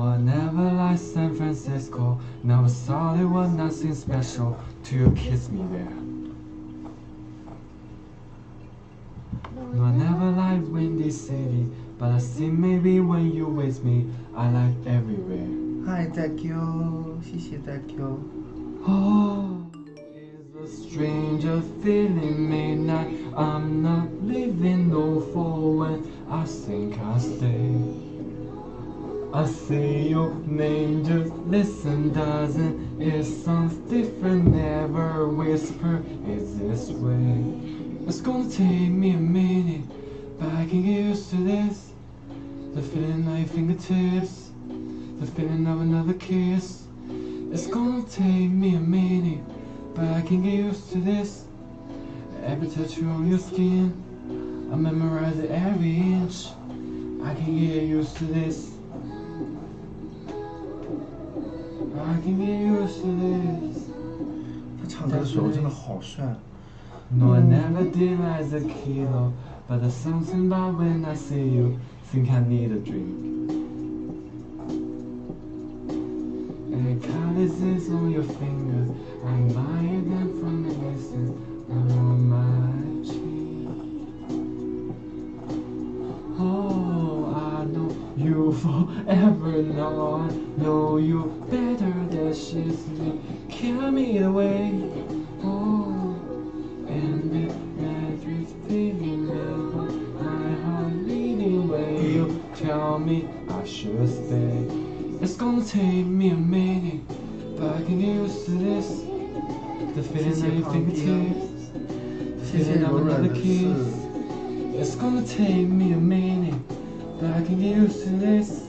I never liked San Francisco. Never thought it was nothing special Till you kissed me there. No, I never liked Windy City But I see maybe when you with me I like everywhere. Hi, thank you. 谢谢 thank you. Oh a stranger feeling midnight I'm not leaving no for when I think I stay. I say your name, just listen, doesn't it sounds different? Never whisper, it's this way. It's gonna take me a minute, but I can get used to this. The feeling of your fingertips, the feeling of another kiss. It's gonna take me a minute, but I can get used to this. Every tattoo on your skin, I memorize it every inch. I can get used to this. 他唱歌的时候真的好帅。 No, I never did as a kilo, but there's something about when I see you, think I need a drink. And the calluses on your fingers, I admire them from a distance, on my cheek. forever now I know you better than she's me. Kill me away. Oh And be magic feeling My heart leading way You tell me I should stay. It's gonna take me a minute But I can use used to this. The feeling of your fingertips The feeling of another kiss It's gonna take me a minute but I can get used to this.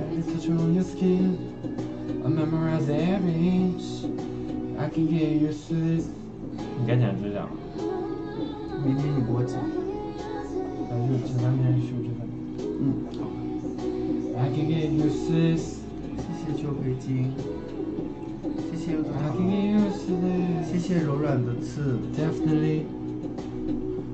Every touch on your skin, I memorize every inch. I can get used to this. 你该剪指甲，明天你给我讲。咱就只咱明天修指甲。嗯，好。 I can get used to this. 谢谢旧北京。谢谢 I can get used to 谢 this. 谢柔软的刺。 Definitely.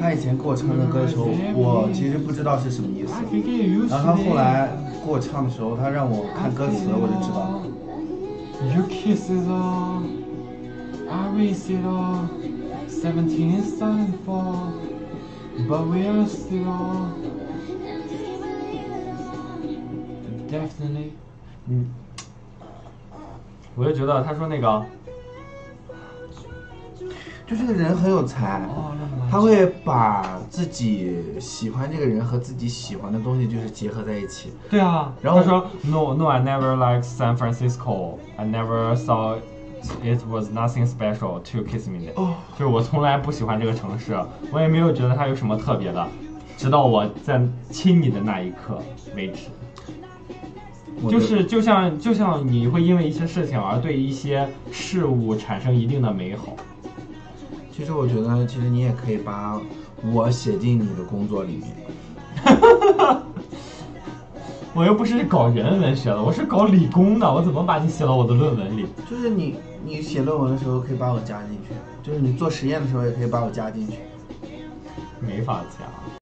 他以前给我唱这歌的时候，我其实不知道是什么意思然后他后来给我唱的时候，他让我看歌词，我就知道。Your kisses all, I race it all. Seventeen is starting to fall, but we are still on. Definitely. 嗯，我就觉得他说那个，就这个人很有才他会把自己喜欢这个人和自己喜欢的东西就是结合在一起。对啊，然后他说 No no I never liked San Francisco, I never thought it was nothing special to kiss me。哦就是我从来不喜欢这个城市，我也没有觉得它有什么特别的，直到我在亲你的那一刻为止。就是就像就像你会因为一些事情而对一些事物产生一定的美好。其实我觉得，其实你也可以把我写进你的工作里面。我又不是搞人文学的，我是搞理工的，我怎么把你写到我的论文里？就是你你写论文的时候可以把我加进去，就是你做实验的时候也可以把我加进去。没法加。